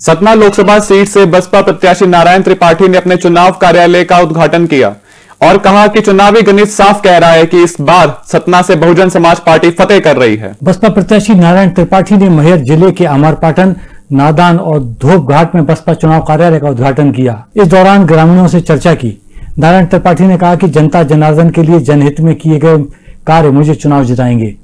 Satna Lok Sabha seat से बसपा प्रत्याशी नारायण त्रिपाठी ने अपने चुनाव कार्यालय का उद्घाटन किया और कहा कि चुनावी गणित साफ़ कह रहा है कि इस बार सतना से बहुजन समाज पार्टी फतेह कर रही है। बसपा प्रत्याशी नारायण त्रिपाठी ने मैहर ज़िले के अमरपाटन नादान और धोप घाट में बसपा चुनाव कार्यालय का उद्घाटन किया। इस दौरान ग्रामीणों से चर्चा की। नारायण त्रिपाठी ने कहा कि जनता जनार्दन के लिए जनहित में किए गए कार्य मुझे चुनाव जिताएँगे।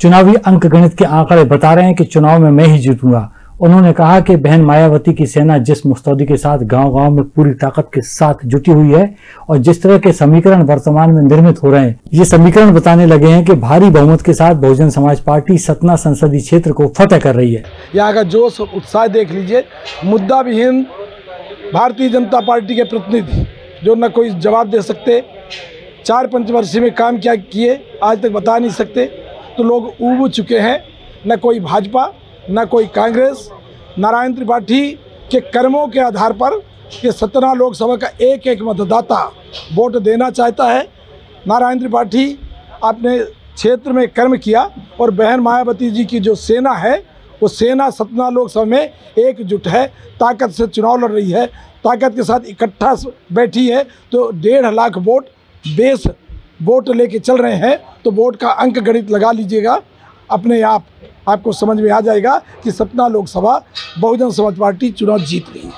चुनावी अंक गणित के आंकड़े बता रहे हैं कि चुनाव में मैं ही जीतूँगा उन्होंने कहा कि बहन मायावती की सेना जिस मुस्तौदी के साथ गांव-गांव में पूरी ताकत के साथ जुटी हुई है और जिस तरह के समीकरण वर्तमान में निर्मित हो रहे हैं, ये समीकरण बताने लगे हैं कि भारी बहुमत के साथ बहुजन समाज पार्टी सतना संसदीय क्षेत्र को फतेह कर रही है। यहाँ का जोश उत्साह देख लीजिए, मुद्दा विहीन भारतीय जनता पार्टी के प्रतिनिधि, जो न कोई जवाब दे सकते चार पंचवर्षीय में काम क्या किए, आज तक बता नहीं सकते तो लोग उब चुके हैं, न कोई भाजपा, न कोई कांग्रेस नारायण त्रिपाठी के कर्मों के आधार पर ये सतना लोकसभा का एक एक मतदाता वोट देना चाहता है। नारायण त्रिपाठी अपने क्षेत्र में कर्म किया और बहन मायावती जी की जो सेना है, वो सेना सतना लोकसभा में एकजुट है, ताकत से चुनाव लड़ रही है, ताकत के साथ इकट्ठा बैठी है तो डेढ़ लाख वोट, बेस वोट लेके चल रहे हैं तो वोट का अंक गणित लगा लीजिएगा, अपने आप आपको समझ में आ जाएगा कि सतना लोकसभा बहुजन समाज पार्टी चुनाव जीत है।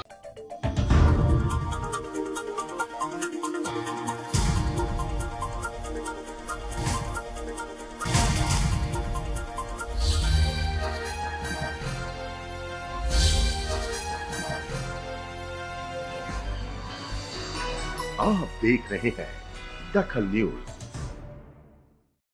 आप देख रहे हैं दखल न्यूज़।